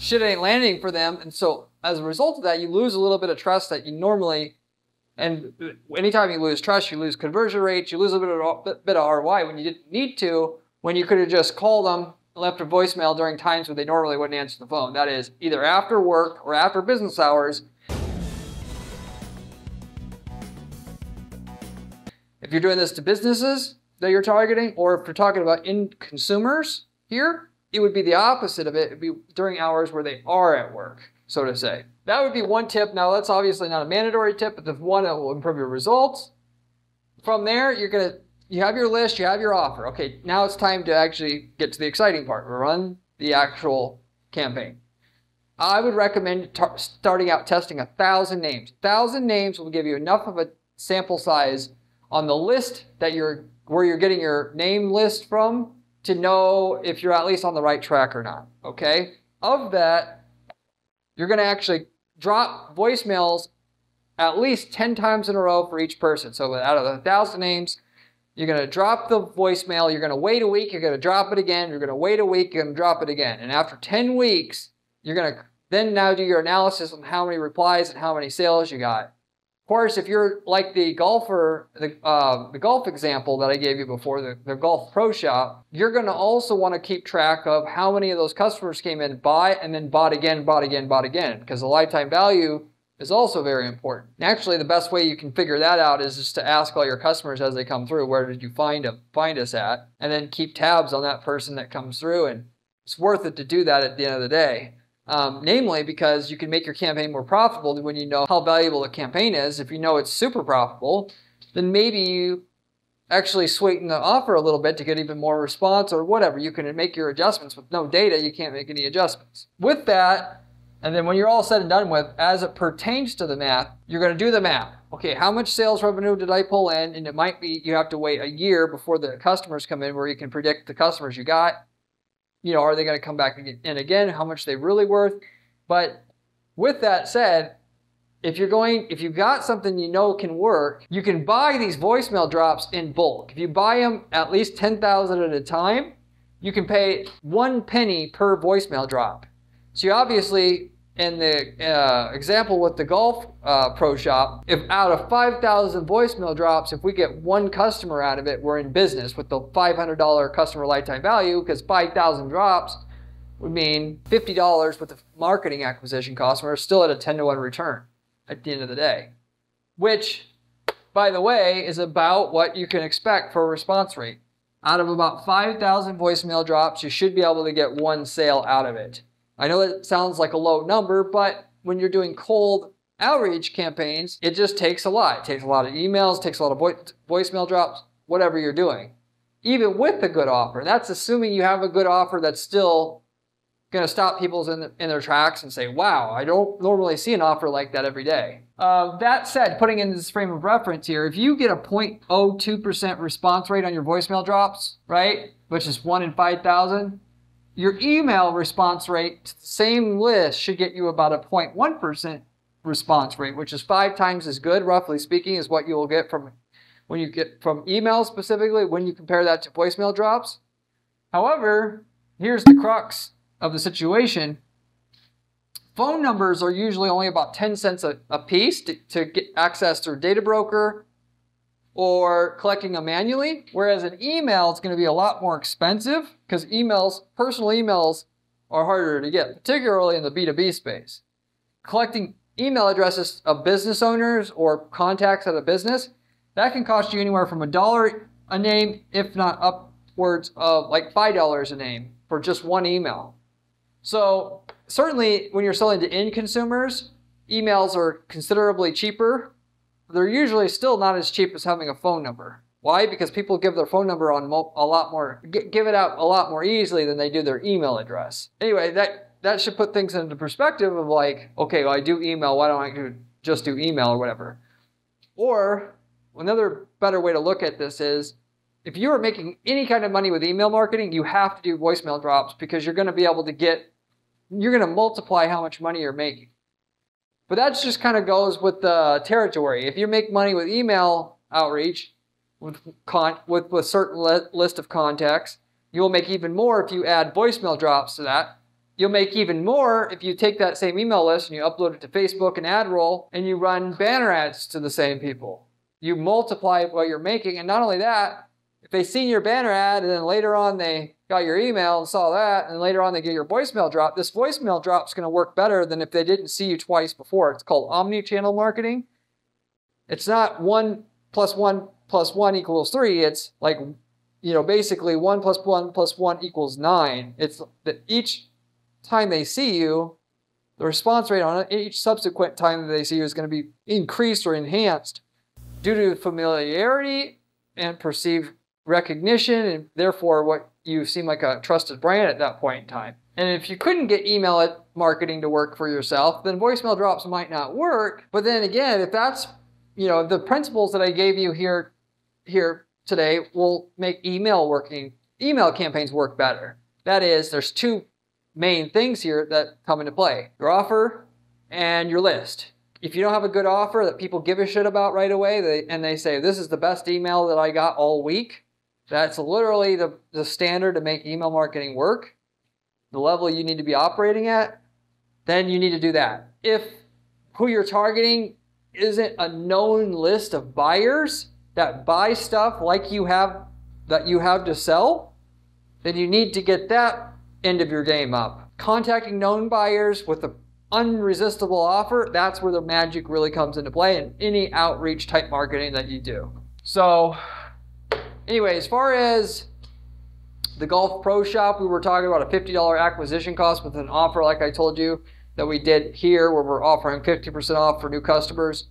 shit ain't landing for them. And so as a result of that, you lose a little bit of trust that you normally, and anytime you lose trust, you lose conversion rates, you lose a bit of, bit of ROI when you didn't need to, when you could have just called them, left a voicemail during times when they normally wouldn't answer the phone. That is either after work or after business hours. If you're doing this to businesses that you're targeting, or if you're talking about in consumers here, it would be the opposite of it. It'd be during hours where they are at work, so to say. That would be one tip. Now, that's obviously not a mandatory tip, but the one that will improve your results. From there, you're going to, you have your list, you have your offer. Okay, now it's time to actually get to the exciting part, run the actual campaign. I would recommend starting out testing a thousand names. Thousand names will give you enough of a sample size on the list that you're, where you're getting your name list from to know if you're at least on the right track or not, okay? Of that, you're going to actually drop voicemails at least 10 times in a row for each person. So out of the 1,000 names, you're going to drop the voicemail, you're going to wait a week, you're going to drop it again, you're going to wait a week, you're going to drop it again. And after 10 weeks, you're going to then now do your analysis on how many replies and how many sales you got course, if you're like the golfer, the, uh, the golf example that I gave you before, the, the golf pro shop, you're going to also want to keep track of how many of those customers came in, buy, and then bought again, bought again, bought again, because the lifetime value is also very important. Naturally, the best way you can figure that out is just to ask all your customers as they come through, where did you find them, find us at, and then keep tabs on that person that comes through, and it's worth it to do that at the end of the day. Um, namely, because you can make your campaign more profitable when you know how valuable a campaign is. If you know it's super profitable, then maybe you actually sweeten the offer a little bit to get even more response or whatever. You can make your adjustments. With no data, you can't make any adjustments. With that, and then when you're all said and done with, as it pertains to the math, you're going to do the math. Okay, how much sales revenue did I pull in? And it might be you have to wait a year before the customers come in where you can predict the customers you got you know, are they going to come back in again? How much they really worth? But with that said, if you're going, if you've got something you know can work, you can buy these voicemail drops in bulk. If you buy them at least 10,000 at a time, you can pay one penny per voicemail drop. So you obviously in the uh, example with the golf uh, pro shop, if out of 5,000 voicemail drops, if we get one customer out of it, we're in business with the $500 customer lifetime value because 5,000 drops would mean $50 with the marketing acquisition cost. We're still at a 10 to 1 return at the end of the day, which, by the way, is about what you can expect for a response rate. Out of about 5,000 voicemail drops, you should be able to get one sale out of it. I know it sounds like a low number, but when you're doing cold outreach campaigns, it just takes a lot. It takes a lot of emails, takes a lot of voicemail drops, whatever you're doing. Even with a good offer. That's assuming you have a good offer that's still going to stop people in, in, their tracks and say, wow, I don't normally see an offer like that every day. Uh, that said, putting in this frame of reference here, if you get a 0.02% response rate on your voicemail drops, right, which is 1 in 5,000, your email response rate to the same list should get you about a 0.1% response rate, which is five times as good, roughly speaking, as what you will get from when you get from email specifically when you compare that to voicemail drops. However, here's the crux of the situation. Phone numbers are usually only about 10 cents a, a piece to, to get access through data broker or collecting them manually. Whereas an email is going to be a lot more expensive because emails, personal emails, are harder to get, particularly in the B2B space. Collecting email addresses of business owners or contacts at a business, that can cost you anywhere from a dollar a name, if not upwards of like $5 a name for just one email. So certainly when you're selling to end consumers, emails are considerably cheaper they're usually still not as cheap as having a phone number. Why? Because people give their phone number on a lot more, give it out a lot more easily than they do their email address. Anyway, that that should put things into perspective of like, okay, well, I do email. Why don't I just do email or whatever? Or another better way to look at this is, if you are making any kind of money with email marketing, you have to do voicemail drops because you're going to be able to get, you're going to multiply how much money you're making. But that just kind of goes with the territory. If you make money with email outreach, with con with a certain list of contacts, you will make even more if you add voicemail drops to that. You'll make even more if you take that same email list and you upload it to Facebook and AdRoll and you run banner ads to the same people. You multiply what you're making, and not only that, they see your banner ad and then later on they got your email and saw that, and later on they get your voicemail drop, this voicemail drop is going to work better than if they didn't see you twice before. It's called omni-channel marketing. It's not one plus one plus one equals three. It's like, you know, basically one plus one plus one equals nine. It's that each time they see you, the response rate on each subsequent time that they see you is going to be increased or enhanced due to familiarity and perceived recognition, and therefore what you seem like a trusted brand at that point in time. And if you couldn't get email marketing to work for yourself, then voicemail drops might not work. But then again, if that's, you know, the principles that I gave you here, here today will make email working, email campaigns work better. That is, there's two main things here that come into play. Your offer and your list. If you don't have a good offer that people give a shit about right away, they, and they say, this is the best email that I got all week, that's literally the, the standard to make email marketing work, the level you need to be operating at, then you need to do that. If who you're targeting isn't a known list of buyers that buy stuff like you have that you have to sell, then you need to get that end of your game up. Contacting known buyers with an unresistible offer, that's where the magic really comes into play in any outreach type marketing that you do. So Anyway, as far as the Golf Pro Shop, we were talking about a $50 acquisition cost with an offer like I told you that we did here where we're offering 50% off for new customers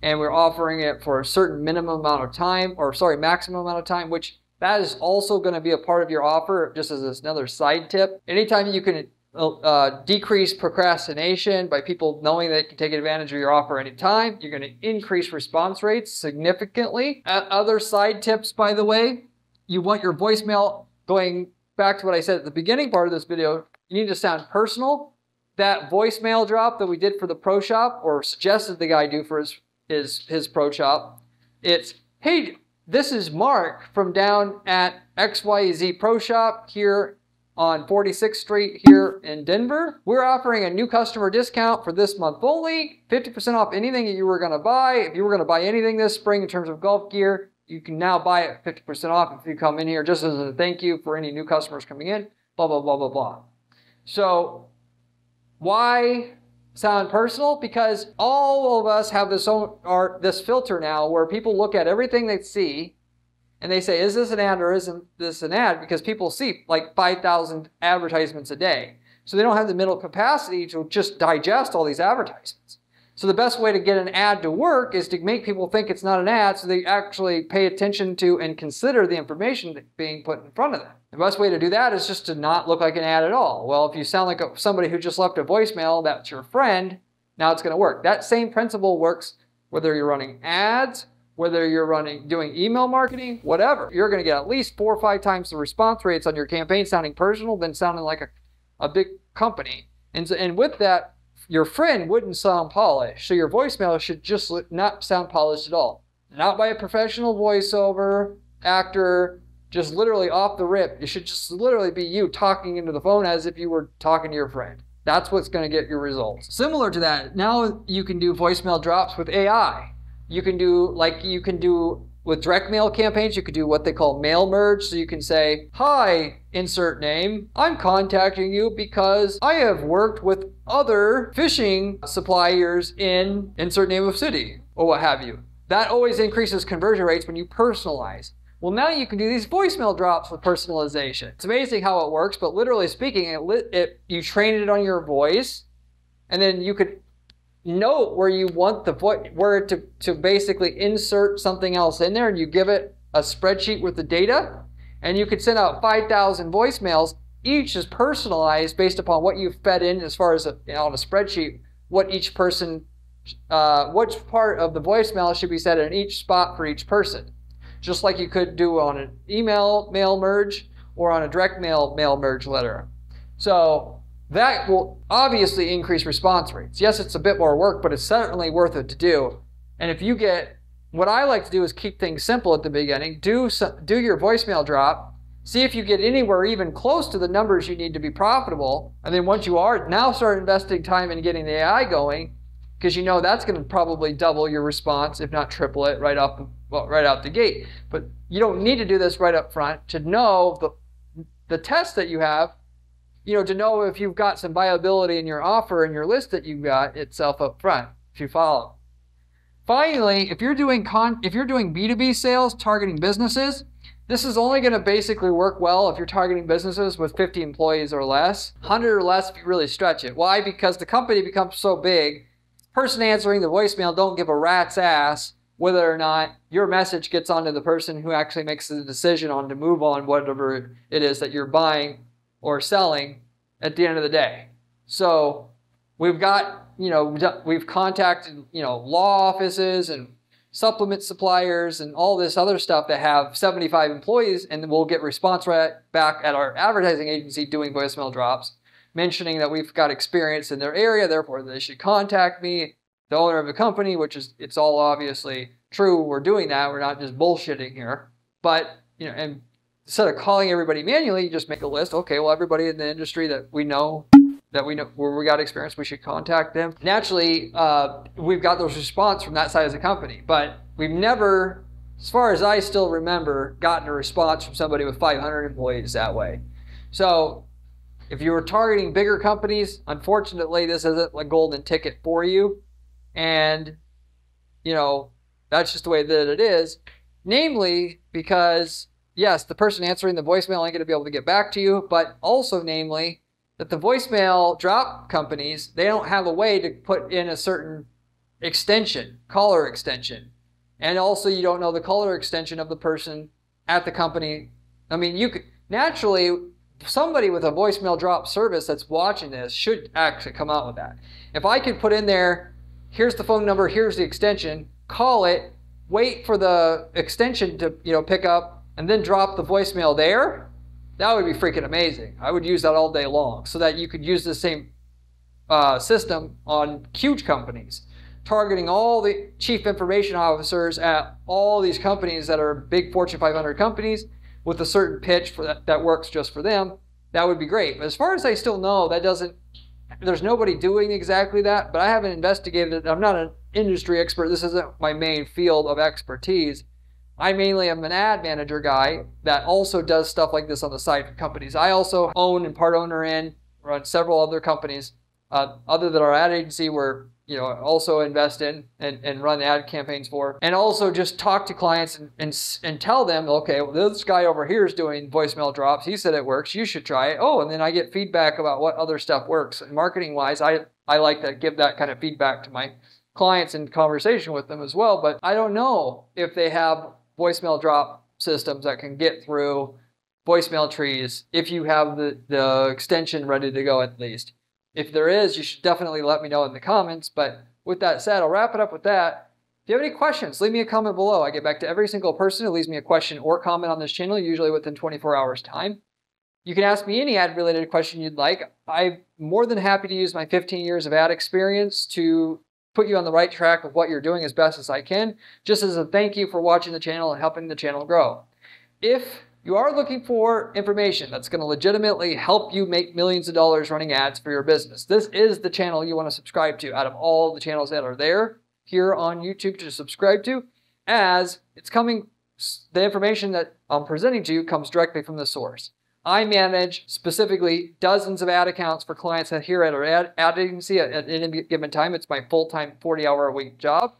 and we're offering it for a certain minimum amount of time or sorry, maximum amount of time, which that is also going to be a part of your offer just as another side tip. Anytime you can uh, decrease procrastination by people knowing they can take advantage of your offer anytime. You're going to increase response rates significantly. other side tips, by the way, you want your voicemail going back to what I said at the beginning part of this video. You need to sound personal. That voicemail drop that we did for the Pro Shop, or suggested the guy do for his his his Pro Shop, it's hey, this is Mark from down at XYZ Pro Shop here on 46th Street here in Denver. We're offering a new customer discount for this month only, 50% off anything that you were going to buy. If you were going to buy anything this spring in terms of golf gear, you can now buy it 50% off if you come in here just as a thank you for any new customers coming in, blah, blah, blah, blah, blah. So why sound personal? Because all of us have this, own, our, this filter now where people look at everything they see and they say, is this an ad or isn't this an ad? Because people see like 5,000 advertisements a day. So they don't have the mental capacity to just digest all these advertisements. So the best way to get an ad to work is to make people think it's not an ad so they actually pay attention to and consider the information being put in front of them. The best way to do that is just to not look like an ad at all. Well, if you sound like somebody who just left a voicemail, that's your friend, now it's going to work. That same principle works whether you're running ads whether you're running doing email marketing, whatever, you're going to get at least four or five times the response rates on your campaign sounding personal than sounding like a, a big company. And, so, and with that, your friend wouldn't sound polished. So your voicemail should just not sound polished at all. Not by a professional voiceover actor, just literally off the rip. It should just literally be you talking into the phone as if you were talking to your friend. That's what's going to get your results. Similar to that, now you can do voicemail drops with AI. You can do like you can do with direct mail campaigns, you could do what they call mail merge. So you can say, Hi, insert name. I'm contacting you because I have worked with other fishing suppliers in insert name of city or what have you. That always increases conversion rates when you personalize. Well, now you can do these voicemail drops with personalization. It's amazing how it works, but literally speaking, it, it you train it on your voice, and then you could note where you want the voice where to, to basically insert something else in there and you give it a spreadsheet with the data and you could send out 5,000 voicemails. Each is personalized based upon what you've fed in as far as a, you know, on a spreadsheet, what each person, uh, which part of the voicemail should be set in each spot for each person. Just like you could do on an email mail merge or on a direct mail mail merge letter. So that will obviously increase response rates. Yes, it's a bit more work, but it's certainly worth it to do. And if you get, what I like to do is keep things simple at the beginning. Do, do your voicemail drop, See if you get anywhere even close to the numbers you need to be profitable. And then once you are, now start investing time in getting the AI going because you know that's going to probably double your response, if not triple it, right off well, right out the gate. But you don't need to do this right up front to know the the test that you have. You know, to know if you've got some viability in your offer and your list that you've got itself up front. If you follow. Finally, if you're doing con if you're doing B2B sales targeting businesses, this is only going to basically work well if you're targeting businesses with 50 employees or less. 100 or less if you really stretch it. Why? Because the company becomes so big, person answering the voicemail don't give a rat's ass whether or not your message gets onto the person who actually makes the decision on to move on whatever it is that you're buying or selling at the end of the day. So we've got, you know, we've contacted, you know, law offices and supplement suppliers and all this other stuff that have 75 employees and we'll get response right back at our advertising agency doing voicemail drops mentioning that we've got experience in their area therefore they should contact me the owner of the company which is it's all obviously true we're doing that we're not just bullshitting here but you know and instead of calling everybody manually you just make a list okay well everybody in the industry that we know that we know where we got experience, we should contact them. Naturally, uh, we've got those response from that side of the company, but we've never, as far as I still remember, gotten a response from somebody with 500 employees that way. So if you were targeting bigger companies, unfortunately, this isn't a golden ticket for you. And, you know, that's just the way that it is. Namely, because, yes, the person answering the voicemail ain't going to be able to get back to you, but also, namely, that the voicemail drop companies, they don't have a way to put in a certain extension, caller extension. And also you don't know the caller extension of the person at the company. I mean, you could naturally somebody with a voicemail drop service that's watching this should actually come out with that. If I could put in there, here's the phone number, here's the extension, call it, wait for the extension to, you know, pick up and then drop the voicemail there, that would be freaking amazing. I would use that all day long so that you could use the same uh, system on huge companies, targeting all the chief information officers at all these companies that are big Fortune 500 companies with a certain pitch for that, that works just for them. That would be great. But as far as I still know, that doesn't, there's nobody doing exactly that, but I haven't investigated it. I'm not an industry expert. This isn't my main field of expertise. I mainly am an ad manager guy that also does stuff like this on the side for companies. I also own and part owner in, run several other companies uh, other than our ad agency where you know also invest in and, and run ad campaigns for. And also just talk to clients and, and, and tell them okay well, this guy over here is doing voicemail drops. He said it works. You should try it. Oh and then i get feedback about what other stuff works. And marketing wise i i like to give that kind of feedback to my clients in conversation with them as well but i don't know if they have voicemail drop systems that can get through voicemail trees if you have the, the extension ready to go at least. If there is, you should definitely let me know in the comments. But with that said, I'll wrap it up with that. If you have any questions, leave me a comment below. I get back to every single person who leaves me a question or comment on this channel, usually within 24 hours time. You can ask me any ad related question you'd like. I'm more than happy to use my 15 years of ad experience to put you on the right track with what you're doing as best as I can, just as a thank you for watching the channel and helping the channel grow. If you are looking for information that's going to legitimately help you make millions of dollars running ads for your business, this is the channel you want to subscribe to out of all the channels that are there here on YouTube to subscribe to, as it's coming, the information that I'm presenting to you comes directly from the source. I manage specifically dozens of ad accounts for clients that here at our ad, ad agency at, at any given time. It's my full-time 40-hour a week job.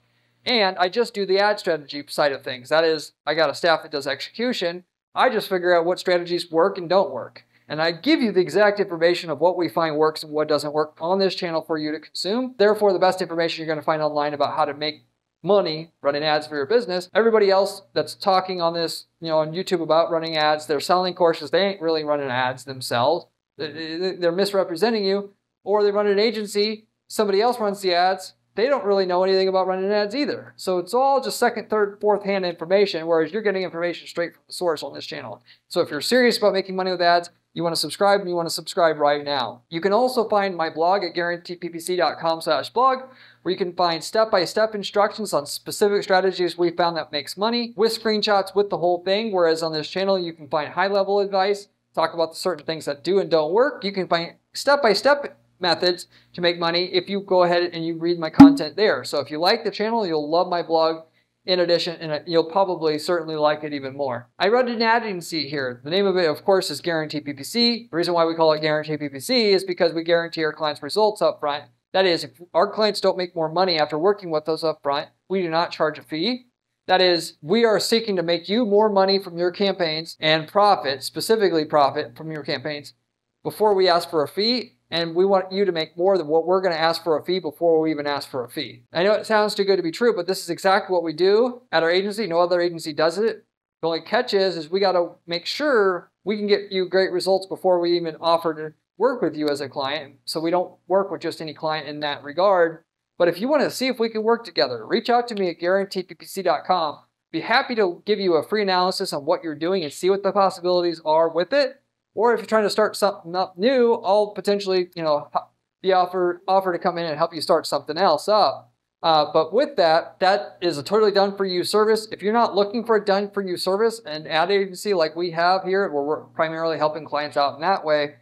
And I just do the ad strategy side of things. That is, I got a staff that does execution. I just figure out what strategies work and don't work. And I give you the exact information of what we find works and what doesn't work on this channel for you to consume. Therefore, the best information you're going to find online about how to make money running ads for your business. Everybody else that's talking on this, you know, on YouTube about running ads, they're selling courses. They ain't really running ads themselves. They're misrepresenting you, or they run an agency. Somebody else runs the ads. They don't really know anything about running ads either. So it's all just second, third, fourth hand information, whereas you're getting information straight from the source on this channel. So if you're serious about making money with ads, you want to subscribe and you want to subscribe right now. You can also find my blog at guaranteedppc.com slash blog where you can find step-by-step instructions on specific strategies we found that makes money with screenshots with the whole thing. Whereas on this channel, you can find high-level advice, talk about the certain things that do and don't work. You can find step-by-step methods to make money if you go ahead and you read my content there. So if you like the channel, you'll love my blog in addition, and you'll probably certainly like it even more. I run an agency here. The name of it, of course, is Guaranteed PPC. The reason why we call it Guaranteed PPC is because we guarantee our clients results up front. That is, if our clients don't make more money after working with us up front, we do not charge a fee. That is, we are seeking to make you more money from your campaigns and profit, specifically profit from your campaigns, before we ask for a fee and we want you to make more than what we're going to ask for a fee before we even ask for a fee. I know it sounds too good to be true, but this is exactly what we do at our agency. No other agency does it. The only catch is, is we got to make sure we can get you great results before we even offer to work with you as a client. So we don't work with just any client in that regard. But if you want to see if we can work together, reach out to me at guaranteedppc.com. Be happy to give you a free analysis on what you're doing and see what the possibilities are with it. Or if you're trying to start something up new, I'll potentially, you know, be offer offer to come in and help you start something else up. Uh, but with that, that is a totally done for you service. If you're not looking for a done for you service, an ad agency like we have here, where we're primarily helping clients out in that way,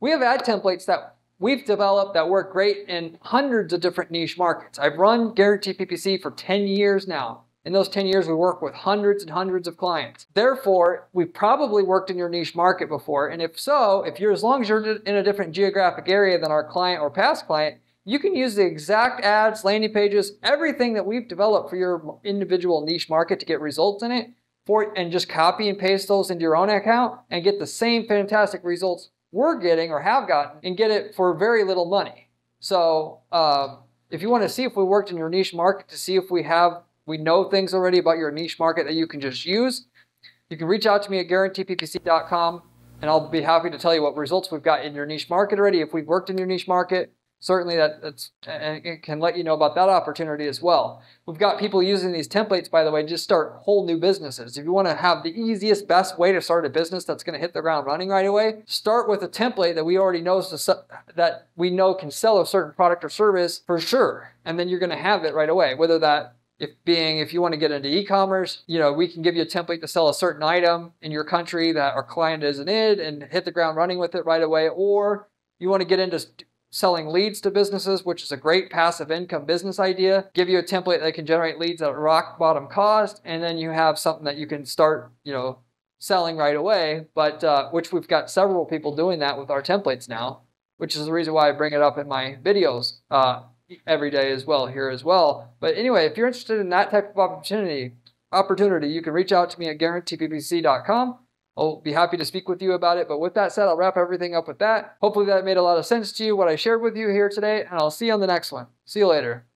we have ad templates that we've developed that work great in hundreds of different niche markets. I've run Guaranteed PPC for 10 years now. In those 10 years, we work with hundreds and hundreds of clients. Therefore, we've probably worked in your niche market before. And if so, if you're as long as you're in a different geographic area than our client or past client, you can use the exact ads, landing pages, everything that we've developed for your individual niche market to get results in it for and just copy and paste those into your own account and get the same fantastic results we're getting or have gotten and get it for very little money. So uh, if you want to see if we worked in your niche market to see if we have we know things already about your niche market that you can just use. You can reach out to me at guaranteedppc.com and I'll be happy to tell you what results we've got in your niche market already. If we've worked in your niche market, certainly that, that's it can let you know about that opportunity as well. We've got people using these templates, by the way, just start whole new businesses. If you want to have the easiest, best way to start a business that's going to hit the ground running right away, start with a template that we already know that we know can sell a certain product or service for sure, and then you're going to have it right away. Whether that if being if you want to get into e-commerce you know we can give you a template to sell a certain item in your country that our client isn't in and hit the ground running with it right away or you want to get into selling leads to businesses which is a great passive income business idea give you a template that can generate leads at rock bottom cost and then you have something that you can start you know selling right away. But uh, which we've got several people doing that with our templates now which is the reason why i bring it up in my videos. Uh, every day as well here as well. But anyway, if you're interested in that type of opportunity, opportunity, you can reach out to me at guaranteedppc.com. I'll be happy to speak with you about it. But with that said, I'll wrap everything up with that. Hopefully that made a lot of sense to you, what I shared with you here today, and I'll see you on the next one. See you later.